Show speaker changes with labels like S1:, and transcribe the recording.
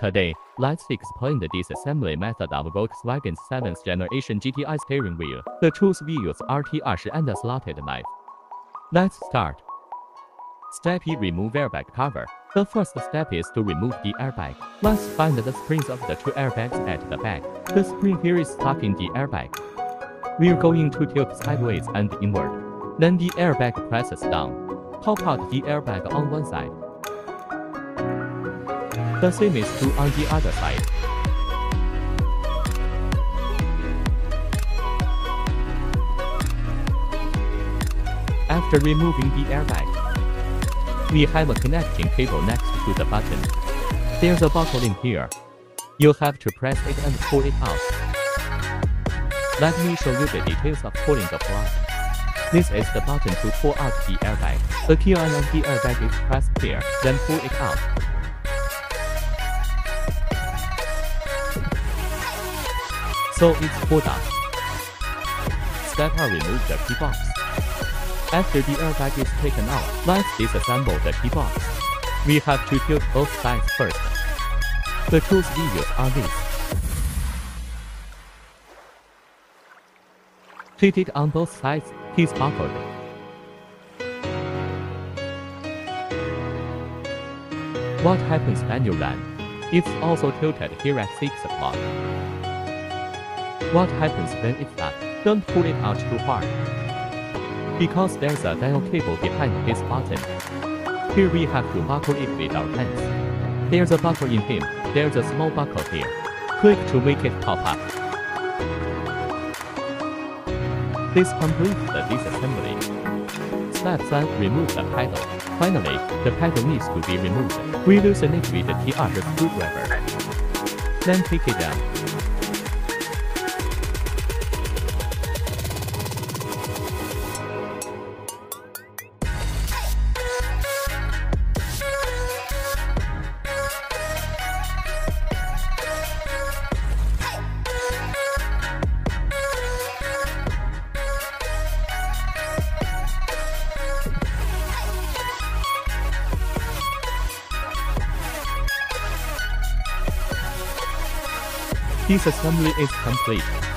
S1: Today, let's explain the disassembly method of Volkswagen's 7th generation GTI steering wheel. The tools we use RT20 and a slotted knife. Let's start. Step E. Remove airbag cover. The first step is to remove the airbag. Let's find the springs of the two airbags at the back. The spring here is stuck in the airbag. We're going to tilt sideways and inward. Then the airbag presses down. Pop out the airbag on one side. The same is true on the other side. After removing the airbag, we have a connecting cable next to the button. There's a buckle in here. You'll have to press it and pull it out. Let me show you the details of pulling the plug. This is the button to pull out the airbag. The key on the airbag is pressed here, then pull it out. So it's pulled out. Step 2 remove the key box. After the airbag is taken out, let's disassemble the key box. We have to tilt both sides first. The tools we use are these. Fit it on both sides, keys buckled. What happens when you run? It's also tilted here at 6 o'clock. What happens when it's not? Don't pull it out too hard. Because there's a dial cable behind this button. Here we have to buckle it with our hands. There's a buckle in him, there's a small buckle here. Click to make it pop up. This completes the disassembly. Step 3. Remove the pedal. Finally, the pedal needs to be removed. We loosen it with the T2 screwdriver. Then take it down. Disassembly is complete.